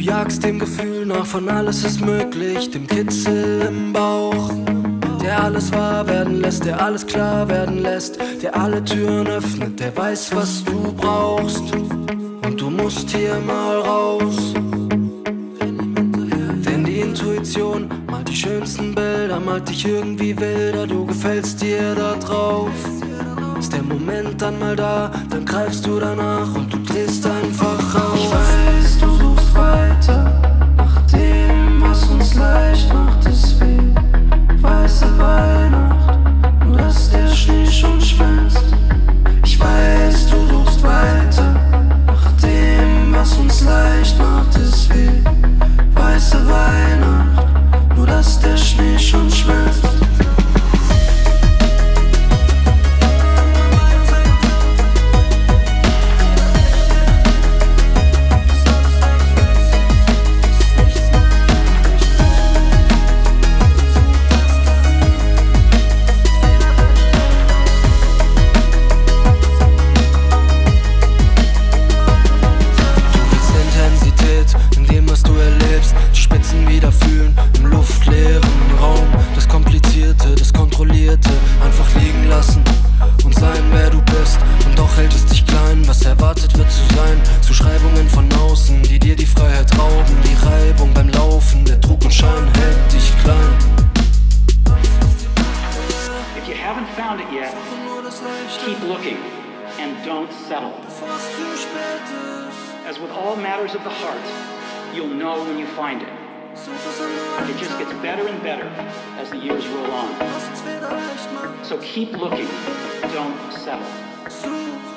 jagst dem Gefühl nach von alles ist möglich, dem Kitzel im Bauch. Der alles wahr werden lässt, der alles klar werden lässt, der alle Türen öffnet, der weiß, was du brauchst. Und du musst hier mal raus. Denn die Intuition malt die schönsten Bilder, malt dich irgendwie wilder, du gefällst dir da drauf. Ist der Moment dann mal da, dann greifst du danach und du drehst Freiheit rauben. Die Reibung beim Laufen, der Trug und Schein hält dich klein. If you haven't found it yet, keep looking and don't settle. As with all matters of the heart, you'll know when you find it. It just gets better and better as the years roll on. So keep looking, don't settle.